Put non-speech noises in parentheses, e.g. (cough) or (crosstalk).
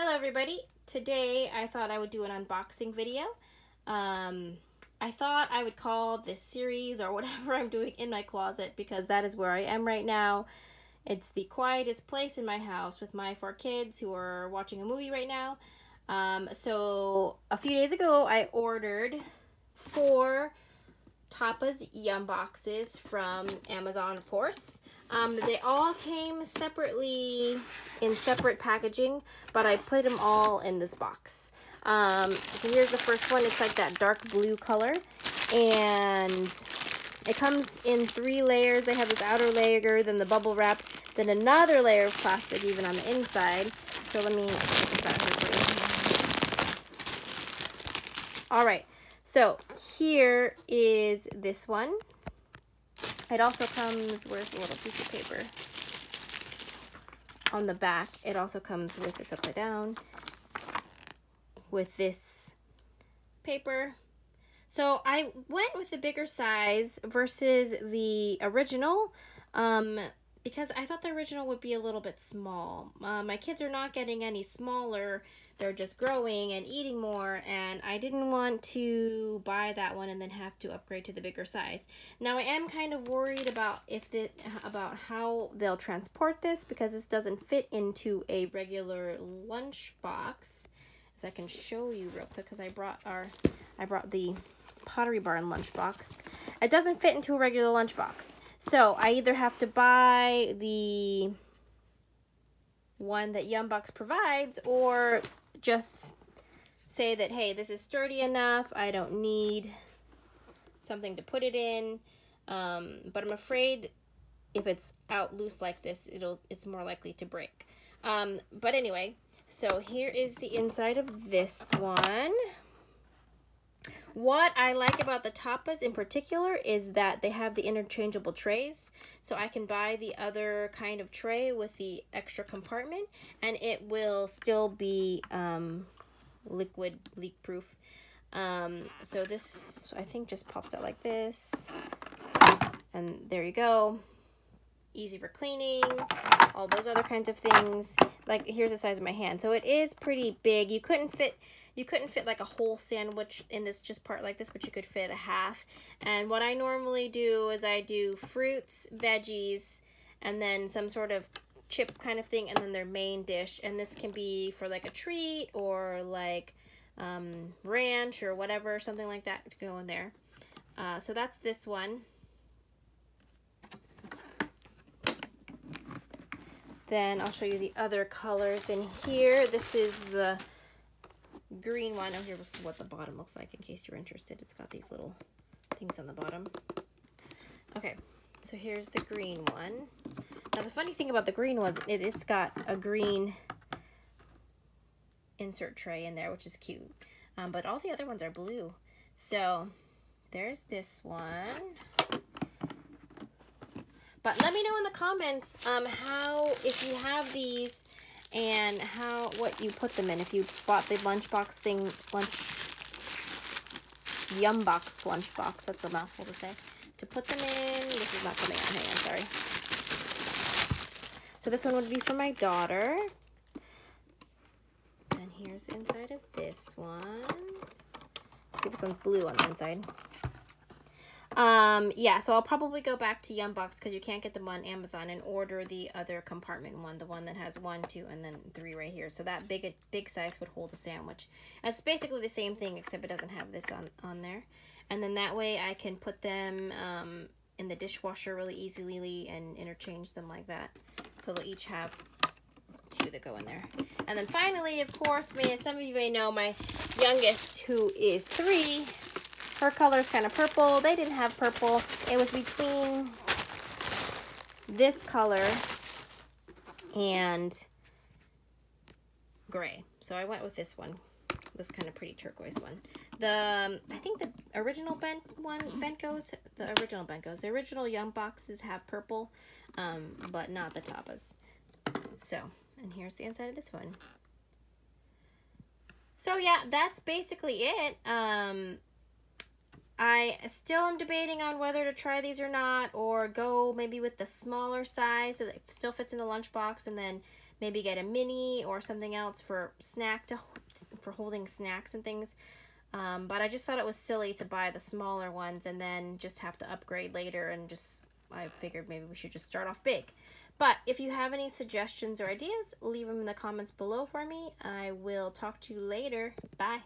Hello everybody. Today I thought I would do an unboxing video. Um, I thought I would call this series or (laughs) whatever I'm doing in my closet because that is where I am right now. It's the quietest place in my house with my four kids who are watching a movie right now. Um, so a few days ago I ordered four Tapas Yum boxes from Amazon of course. Um, they all came separately in separate packaging, but I put them all in this box. Um, so here's the first one. It's like that dark blue color. And it comes in three layers. They have this outer layer, then the bubble wrap, then another layer of plastic even on the inside. So let me All right. So here is this one. It also comes with a little piece of paper on the back. It also comes with, it's upside down, with this paper. So I went with the bigger size versus the original um, because I thought the original would be a little bit small. Uh, my kids are not getting any smaller they're just growing and eating more and I didn't want to buy that one and then have to upgrade to the bigger size. Now I am kind of worried about if the about how they'll transport this because this doesn't fit into a regular lunch box. As I can show you real quick because I brought our I brought the Pottery Barn lunchbox. It doesn't fit into a regular lunchbox. So I either have to buy the one that Yumbox provides or just say that, hey, this is sturdy enough. I don't need something to put it in. Um, but I'm afraid if it's out loose like this, it'll it's more likely to break. Um, but anyway, so here is the inside of this one. What I like about the Tapas in particular is that they have the interchangeable trays. So I can buy the other kind of tray with the extra compartment and it will still be um, liquid leak proof. Um, so this, I think, just pops out like this. And there you go. Easy for cleaning, all those other kinds of things. Like, here's the size of my hand. So it is pretty big. You couldn't fit you couldn't fit like a whole sandwich in this just part like this, but you could fit a half. And what I normally do is I do fruits, veggies, and then some sort of chip kind of thing, and then their main dish. And this can be for like a treat or like um, ranch or whatever, something like that to go in there. Uh, so that's this one. Then I'll show you the other colors in here. This is the green one. Oh, here's what the bottom looks like in case you're interested. It's got these little things on the bottom. Okay, so here's the green one. Now the funny thing about the green was it, it's got a green insert tray in there, which is cute. Um, but all the other ones are blue. So there's this one. But let me know in the comments um, how, if you have these, and how what you put them in. If you bought the lunchbox thing, lunch yum box lunchbox, that's a mouthful to say. To put them in, this is not coming out. Hang on, sorry. So this one would be for my daughter. And here's the inside of this one. See, this one's blue on the inside. Um, yeah, so I'll probably go back to Yumbox because you can't get them on Amazon and order the other compartment one, the one that has one, two, and then three right here. So that big big size would hold a sandwich. It's basically the same thing except it doesn't have this on, on there. And then that way I can put them um, in the dishwasher really easily and interchange them like that. So they'll each have two that go in there. And then finally, of course, may, some of you may know, my youngest, who is three, her color is kind of purple. They didn't have purple. It was between this color and gray. So I went with this one, this kind of pretty turquoise one. The, um, I think the original Bent one, Bentgos, the original Bentgos, the original Yum boxes have purple, um, but not the Tapas. So, and here's the inside of this one. So yeah, that's basically it. Um, I still am debating on whether to try these or not, or go maybe with the smaller size so that it still fits in the lunchbox, and then maybe get a mini or something else for snack to for holding snacks and things. Um, but I just thought it was silly to buy the smaller ones and then just have to upgrade later and just I figured maybe we should just start off big. But if you have any suggestions or ideas, leave them in the comments below for me. I will talk to you later. Bye.